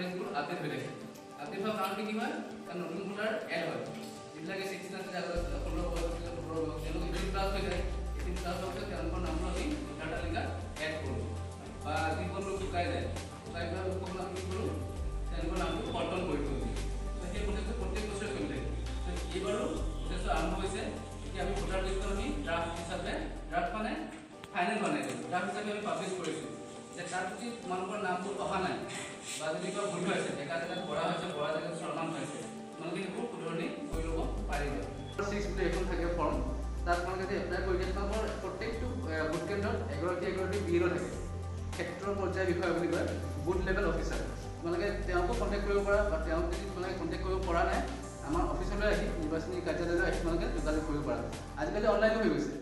লিষ্টবোৰ update হৈ থাকে update হোৱাৰ কাৰণটো কি হয়? কাৰণ নতুন ভোটাৰ এড হয়। যিবিলাকে ছিক্সটিন আছে আগত ষোল্ল আছিলে সোতৰ বয়স তেওঁলোক এইটিন প্লাছ হৈ যায়। এইটিন প্লাছ হোৱাৰ পিছত তেওঁলোকৰ নামটো আমি ভোটাৰ তালিকাত এড কৰোঁ। বা যিসকল লোক শুকাই যায়। শুকাই যোৱা লোকসকল আমি কি কৰোঁ? তেওঁলোকৰ নামটো কৰ্তন কৰি থৈ দিওঁ সেই প্ৰচেছটো প্ৰত্যেক বছৰে চলি থাকে। এইবাৰো প্ৰচেছটো আৰম্ভ হৈছে। এতিয়া আমি ভোটাৰ লিষ্টত আমি ড্ৰাফ্ট হিচাপে ড্ৰাফ্ট মানে ফাইনেল বনাইছোঁ ড্ৰাফ্ট হিচাপে আমি পাব্লিছ কৰিছোঁ। যে তোমালোকৰ নামবোৰ অহা নাই। বা যদি কিবা ভুল হৈ আছে ডেকা জেগাত বৰা হৈছে বৰা জেগাত স্বৰ্ণাম হৈছে। তোমালোকে সেইবোৰ শুধৰণি কৰি ল'ব পাৰিব। ছিক্স বুলি এখন থাকে ফৰ্ম তাত তোমালোকে যদি এপ্লাই কৰি দিয়ে। তোমালোকৰ প্ৰত্যেকটো ভোট কেন্দ্ৰত এগৰাকী এগৰাকী বি এল' থাকে। ক্ষেত্ৰ পৰ্যায়ৰ বিষয় বুলি কয় বুথ লেভেল অফিচাৰ তোমালোকে তেওঁকো কণ্টেক্ট কৰিব পাৰা বা তেওঁক যদি তোমালোকে কণ্টেক্ট কৰিব পৰা নাই আমাৰ অফিচলৈ আহি নিৰ্বাচনী কাৰ্যালয়লৈ আহি তোমালোকে যোগাযোগ কৰিব পাৰা। আজিকালি অনলাইনো হৈ গৈছে।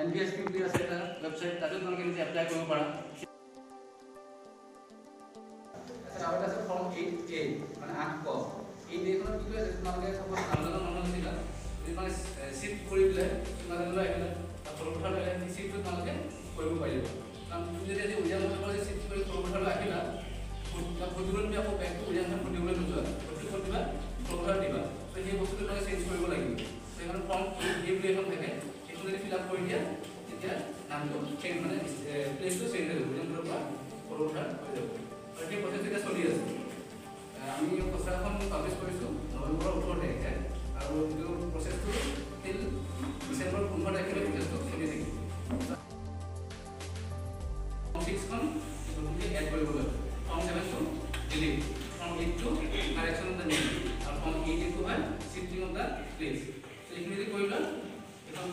এন ভি এছ পি বুলি আছে এটা ৱেবছাইট তাতো তোমালোকে নিজে এপ্লাই কৰিব পাৰা। এই সেই সেই সেইখন ফৰ্ম এ বুলি এখন থাকে সেইখন যদি ফিল আপ কৰি দিয়া তেতিয়া নামটো চেঞ্জ মানে ফৰ্ম ছিক্সখন নতুনকৈ এড কৰিব লাগিব ফৰ্ম ছেভেনটো ডিলিট ফৰ্ম এইটটো কাৰেকশ্যন অফ দ্য নেম আৰু ফৰ্ম এইট এইটটো হয় চিফ্টিং অফ দ্য প্লেচ এইখিনি যদি কৰি লোৱা এখন